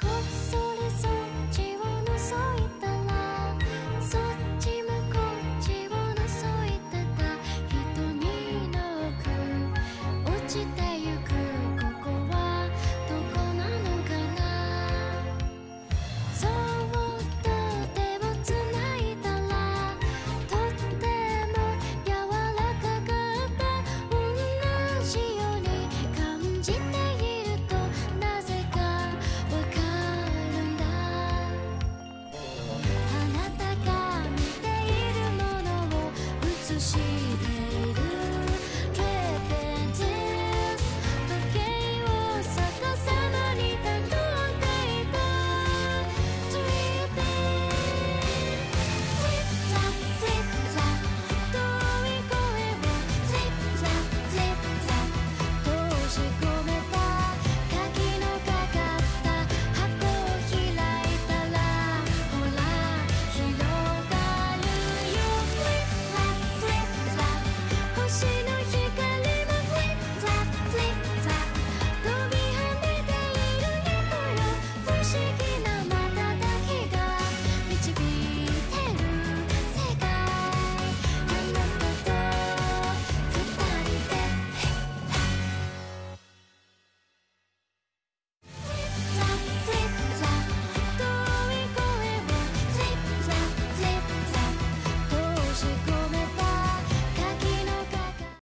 Cosa she